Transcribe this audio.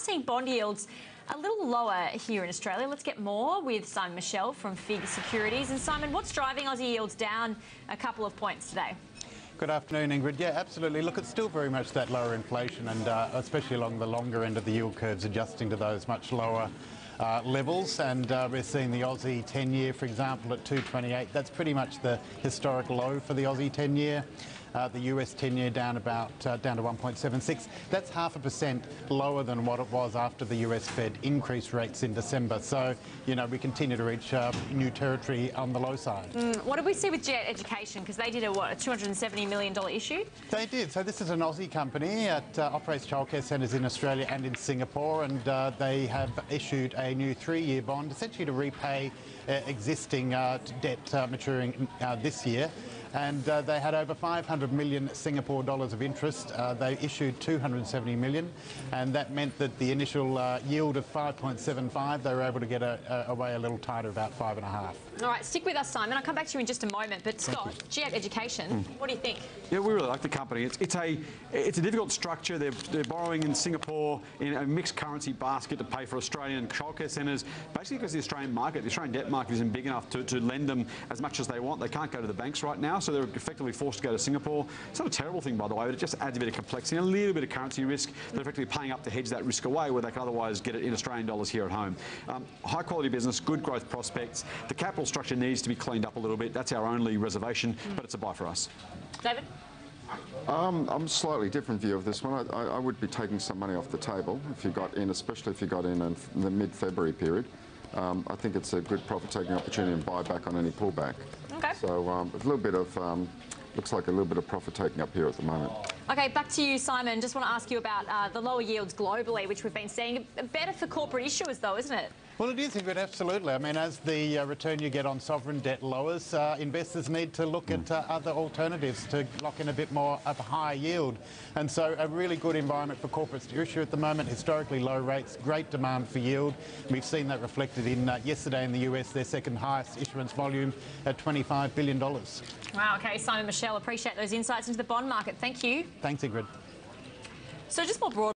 seeing bond yields a little lower here in Australia. Let's get more with Simon Michelle from FIIG Securities. And Simon, what's driving Aussie yields down a couple of points today? Good afternoon, Ingrid. Yeah, absolutely. Look, it's still very much that lower inflation, and uh, especially along the longer end of the yield curves, adjusting to those much lower uh, levels. And uh, we're seeing the Aussie 10 year, for example, at 228. That's pretty much the historic low for the Aussie 10 year. Uh, the US 10-year down about uh, down to 1.76. That's half a percent lower than what it was after the US Fed increased rates in December. So, you know, we continue to reach uh, new territory on the low side. Mm, what did we see with G8 Education? Because they did a what, a 270 million dollar issue. They did. So this is an Aussie company that uh, operates childcare centres in Australia and in Singapore, and uh, they have issued a new three-year bond, essentially to repay existing debt maturing this year and uh, they had over 500 million Singapore dollars of interest. Uh, they issued 270 million, and that meant that the initial uh, yield of 5.75, they were able to get a, a, away a little tighter, about five and a half. All right, stick with us, Simon. I'll come back to you in just a moment. But Scott, G8 Education, mm. what do you think? Yeah, we really like the company. It's, it's a it's a difficult structure. They're, they're borrowing in Singapore in a mixed currency basket to pay for Australian childcare centres, basically because the Australian market, the Australian debt market isn't big enough to, to lend them as much as they want. They can't go to the banks right now so they're effectively forced to go to Singapore. It's not a terrible thing, by the way, but it just adds a bit of complexity and a little bit of currency risk. They're effectively paying up to hedge that risk away where they could otherwise get it in Australian dollars here at home. Um, high quality business, good growth prospects. The capital structure needs to be cleaned up a little bit. That's our only reservation, mm. but it's a buy for us. David? Um, I'm a slightly different view of this one. I, I, would be taking some money off the table if you got in, especially if you got in in the mid-February period. Um, I think it's a good profit-taking opportunity and buy back on any pullback. So um, a little bit of, um, looks like a little bit of profit taking up here at the moment. Okay, back to you, Simon. Just want to ask you about uh, the lower yields globally, which we've been seeing. Better for corporate issuers, though, isn't it? Well, it is, Ingrid, absolutely. I mean, as the uh, return you get on sovereign debt lowers, uh, investors need to look at uh, other alternatives to lock in a bit more of a higher yield. And so a really good environment for corporates to issue at the moment, historically low rates, great demand for yield. We've seen that reflected in uh, yesterday in the US, their second highest issuance volume at $25 billion. Wow, okay, Simon Michelle, appreciate those insights into the bond market. Thank you. Thanks, Ingrid. So just more broadly,